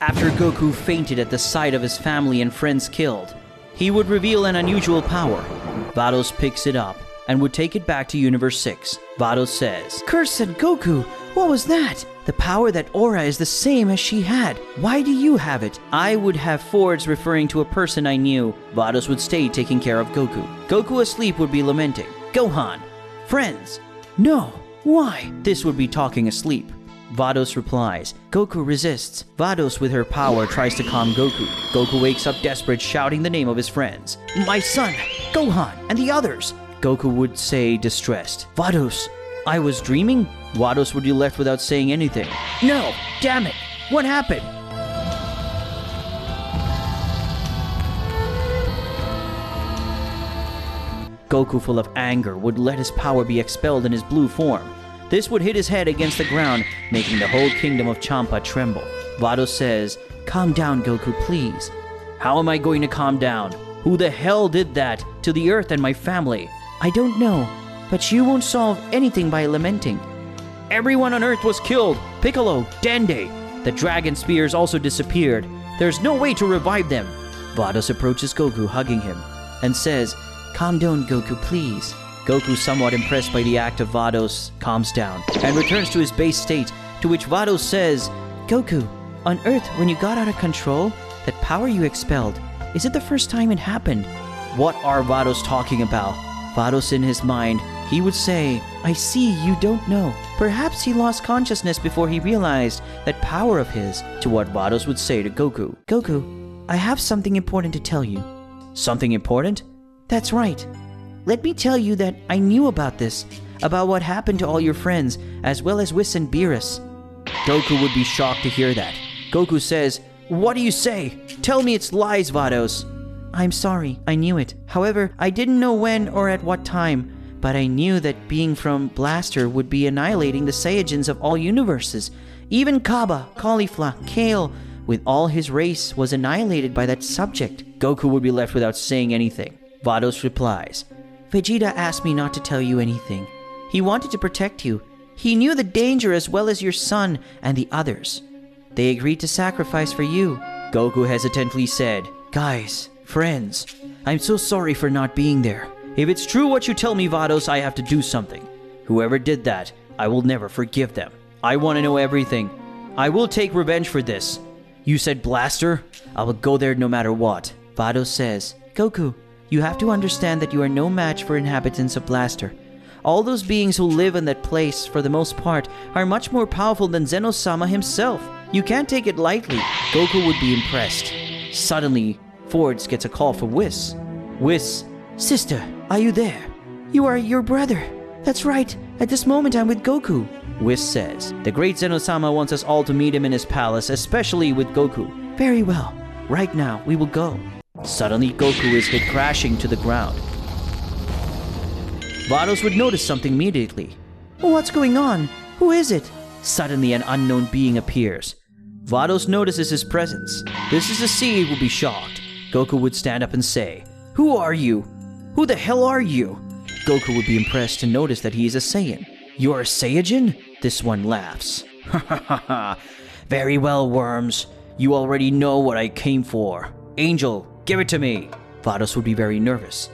After Goku fainted at the sight of his family and friends killed, he would reveal an unusual power. Vados picks it up and would take it back to Universe 6. Vados says, Curse said Goku, what was that? The power that Aura is the same as she had. Why do you have it? I would have Fords referring to a person I knew. Vados would stay taking care of Goku. Goku asleep would be lamenting. Gohan, friends, no, why? This would be talking asleep. Vados replies. Goku resists. Vados, with her power, tries to calm Goku. Goku wakes up desperate, shouting the name of his friends. My son, Gohan, and the others. Goku would say, distressed, Vados, I was dreaming? Vados would be left without saying anything. No, damn it, what happened? Goku, full of anger, would let his power be expelled in his blue form. This would hit his head against the ground, making the whole kingdom of Champa tremble. Vados says, Calm down, Goku, please. How am I going to calm down? Who the hell did that to the Earth and my family? I don't know, but you won't solve anything by lamenting. Everyone on Earth was killed Piccolo, Dende. The dragon spheres also disappeared. There's no way to revive them. Vados approaches Goku, hugging him, and says, Calm down, Goku, please. Goku, somewhat impressed by the act of Vados, calms down and returns to his base state, to which Vados says, Goku, on Earth, when you got out of control, that power you expelled, is it the first time it happened? What are Vados talking about? Vados in his mind, he would say, I see you don't know. Perhaps he lost consciousness before he realized that power of his, to what Vados would say to Goku. Goku, I have something important to tell you. Something important? That's right. Let me tell you that I knew about this, about what happened to all your friends, as well as Whis and Beerus. Goku would be shocked to hear that. Goku says, What do you say? Tell me it's lies, Vados. I'm sorry, I knew it. However, I didn't know when or at what time, but I knew that being from Blaster would be annihilating the Saiyajins of all universes. Even Cabba, Caulifla, Kale, with all his race, was annihilated by that subject. Goku would be left without saying anything. Vados replies, Vegeta asked me not to tell you anything. He wanted to protect you. He knew the danger as well as your son and the others. They agreed to sacrifice for you. Goku hesitantly said, Guys, friends, I'm so sorry for not being there. If it's true what you tell me, Vados, I have to do something. Whoever did that, I will never forgive them. I want to know everything. I will take revenge for this. You said Blaster? I will go there no matter what. Vados says, Goku, you have to understand that you are no match for inhabitants of Blaster. All those beings who live in that place, for the most part, are much more powerful than Zenosama himself. You can't take it lightly. Goku would be impressed. Suddenly, Fords gets a call from Whis. Whis, sister, are you there? You are your brother. That's right. At this moment, I'm with Goku. Whis says, The great Zenosama wants us all to meet him in his palace, especially with Goku. Very well. Right now, we will go. Suddenly, Goku is hit crashing to the ground. Vados would notice something immediately. What's going on? Who is it? Suddenly, an unknown being appears. Vados notices his presence. This is a seed will be shocked. Goku would stand up and say, Who are you? Who the hell are you? Goku would be impressed to notice that he is a Saiyan. You're a Saiyajin? This one laughs. Ha ha ha ha. Very well, worms. You already know what I came for. Angel, give it to me. Vados would be very nervous.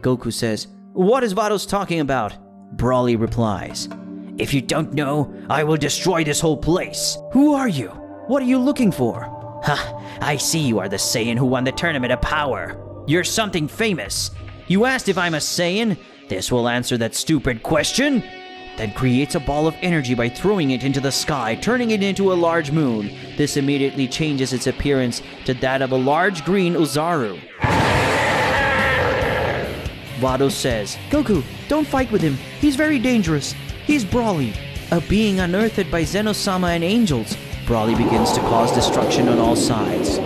Goku says, What is Vados talking about? Broly replies, If you don't know, I will destroy this whole place. Who are you? What are you looking for? Ha, I see you are the Saiyan who won the Tournament of Power. You're something famous. You asked if I'm a Saiyan? This will answer that stupid question. Then creates a ball of energy by throwing it into the sky, turning it into a large moon. This immediately changes its appearance to that of a large green Ozaru. Vados says, Goku, don't fight with him. He's very dangerous. He's Broly, a being unearthed by Zenosama and angels. Broly begins to cause destruction on all sides.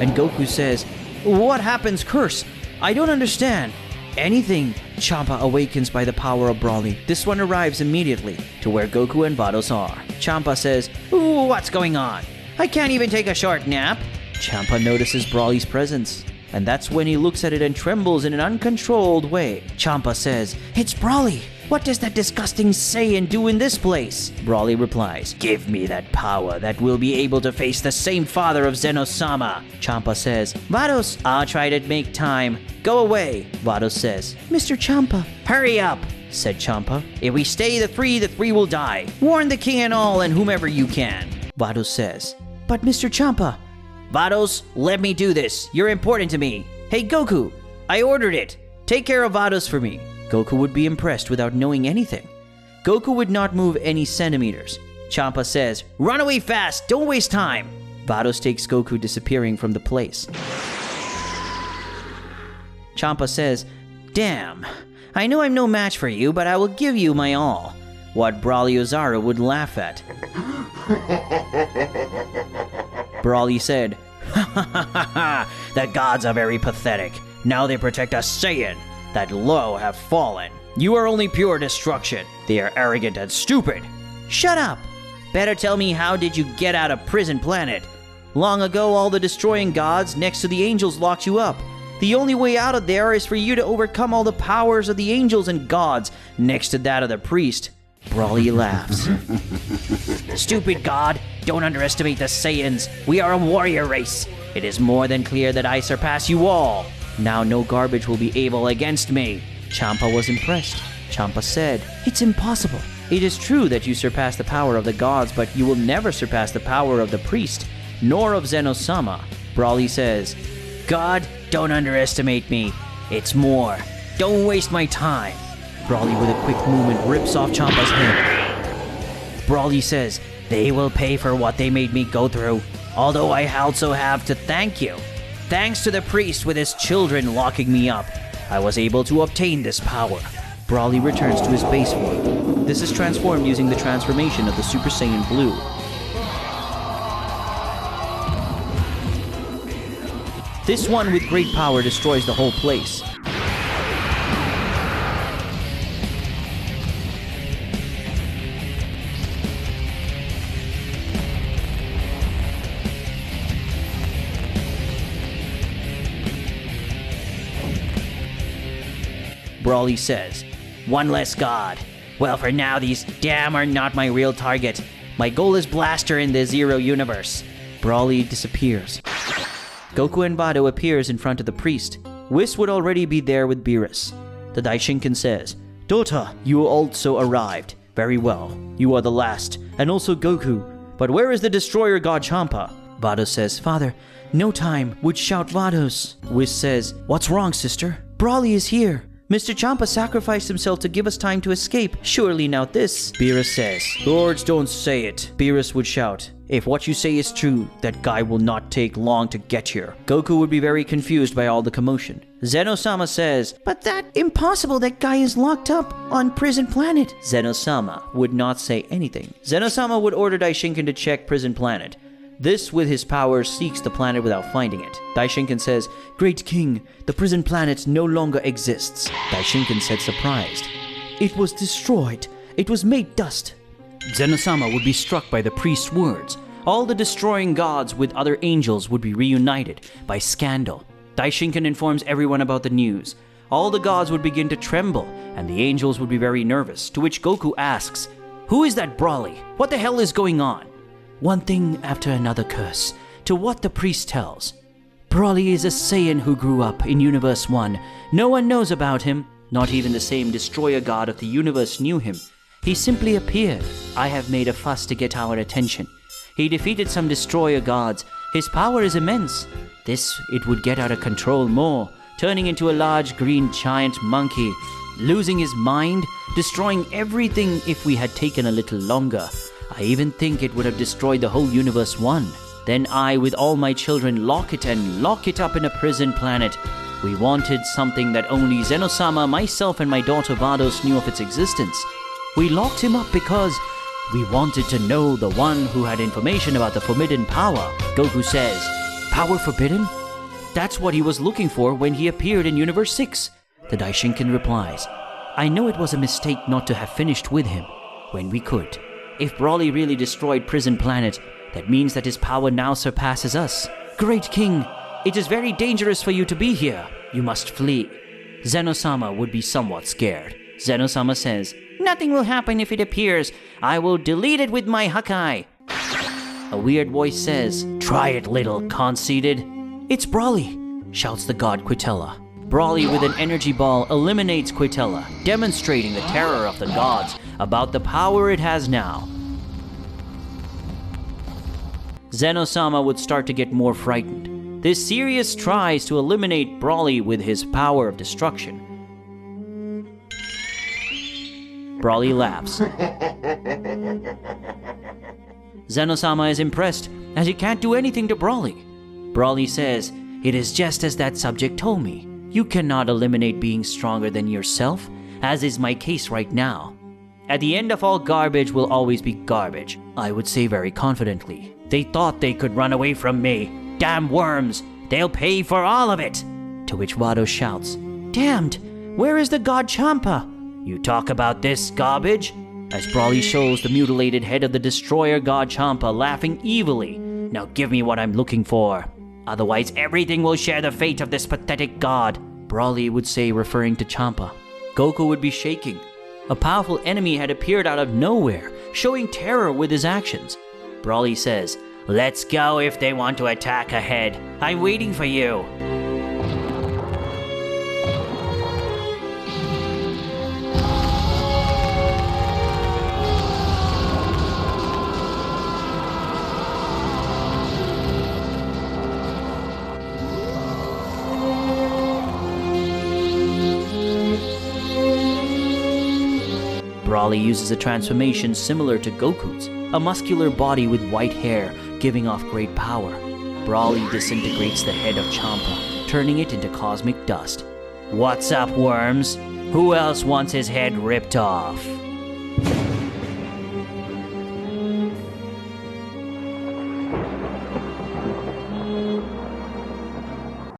And Goku says, What happens, Curse? I don't understand. Anything. Champa awakens by the power of Broly. This one arrives immediately to where Goku and Vados are. Champa says, Ooh, what's going on? I can't even take a short nap. Champa notices Broly's presence, and that's when he looks at it and trembles in an uncontrolled way. Champa says, It's Broly. What does that disgusting Saiyan do in this place? Broly replies, Give me that power that will be able to face the same father of Zenosama. Champa says, Vados, I'll try to make time. Go away. Vados says, Mr. Champa, hurry up, said Champa. If we stay the three, the three will die. Warn the king and all and whomever you can. Vados says, But Mr. Champa. Vados, let me do this. You're important to me. Hey, Goku, I ordered it. Take care of Vados for me. Goku would be impressed without knowing anything. Goku would not move any centimeters. Champa says, Run away fast, don't waste time. Vados takes Goku disappearing from the place. Champa says, Damn, I know I'm no match for you, but I will give you my all. What Broly Ozaru would laugh at. Broly said, ha ha ha ha! The gods are very pathetic. Now they protect a Saiyan. That low have fallen. You are only pure destruction. They are arrogant and stupid. Shut up! Better tell me how did you get out of prison planet? Long ago, all the destroying gods next to the angels locked you up. The only way out of there is for you to overcome all the powers of the angels and gods next to that of the priest. Broly laughs. Stupid god, don't underestimate the Saiyans. We are a warrior race. It is more than clear that I surpass you all. Now no garbage will be able against me. Champa was impressed. Champa said, It's impossible. It is true that you surpass the power of the gods, but you will never surpass the power of the priest, nor of Zenosama. Broly says, God, don't underestimate me. It's more. Don't waste my time. Broly, with a quick movement, rips off Champa's head. Broly says, They will pay for what they made me go through, although I also have to thank you. Thanks to the priest with his children locking me up, I was able to obtain this power. Broly returns to his base form. This is transformed using the transformation of the Super Saiyan Blue. This one with great power destroys the whole place. Broly says, One less god. Well, for now, these damn are not my real target. My goal is Blaster in the Zero universe. Broly disappears. Goku and Vado appears in front of the priest. Whis would already be there with Beerus. The Daishinkan says, Dota, you also arrived. Very well. You are the last, and also Goku. But where is the destroyer god Champa? Vado says, Father, no time would shout Vados. Whis says, What's wrong, sister? Broly is here. Mr. Champa sacrificed himself to give us time to escape. Surely now this. Beerus says, Lords don't say it. Beerus would shout, If what you say is true, that guy will not take long to get here. Goku would be very confused by all the commotion. Zenosama says, But that impossible, that guy is locked up on prison planet. Zenosama would not say anything. Zenosama would order Daishinkan to check prison planet. This, with his powers, seeks the planet without finding it. Daishinkan says, Great King, the prison planet no longer exists. Daishinkan said, surprised, It was destroyed. It was made dust. Zenosama would be struck by the priest's words. All the destroying gods with other angels would be reunited by scandal. Daishinkan informs everyone about the news. All the gods would begin to tremble, and the angels would be very nervous, to which Goku asks, Who is that Broly? What the hell is going on? One thing after another curse, to what the priest tells. Broly is a Saiyan who grew up in Universe 1. No one knows about him. Not even the same destroyer god of the universe knew him. He simply appeared. I have made a fuss to get our attention. He defeated some destroyer gods. His power is immense. This, it would get out of control more, turning into a large green giant monkey, losing his mind, destroying everything if we had taken a little longer. I even think it would have destroyed the whole universe one. Then I, with all my children, lock it and lock it up in a prison planet. We wanted something that only Zenosama, myself, and my daughter Vados knew of its existence. We locked him up because we wanted to know the one who had information about the forbidden power. Goku says, Power forbidden? That's what he was looking for when he appeared in Universe 6. The Daishinkan replies, I know it was a mistake not to have finished with him when we could. If Broly really destroyed Prison Planet, that means that his power now surpasses us. Great King, it is very dangerous for you to be here. You must flee. Zenosama would be somewhat scared. Zenosama says, Nothing will happen if it appears. I will delete it with my Hakai. A weird voice says, Try it, little conceited. It's Broly, shouts the god Quitela. Broly with an energy ball eliminates Quitela, demonstrating the terror of the gods about the power it has now. Zenosama would start to get more frightened. This Sirius tries to eliminate Broly with his power of destruction. Broly laughs. Zenosama is impressed as he can't do anything to Broly. Broly says, It is just as that subject told me. You cannot eliminate being stronger than yourself, as is my case right now. At the end of all garbage will always be garbage, I would say very confidently. They thought they could run away from me. Damn worms! They'll pay for all of it! To which Vado shouts, Damned! Where is the god Champa? You talk about this garbage? As Broly shows the mutilated head of the destroyer god Champa laughing evilly. Now give me what I'm looking for. Otherwise, everything will share the fate of this pathetic god, Broly would say, referring to Champa. Goku would be shaking. A powerful enemy had appeared out of nowhere, showing terror with his actions. Broly says, Let's go if they want to attack ahead. I'm waiting for you. Broly uses a transformation similar to Goku's, a muscular body with white hair, giving off great power. Broly disintegrates the head of Champa, turning it into cosmic dust. What's up, worms? Who else wants his head ripped off?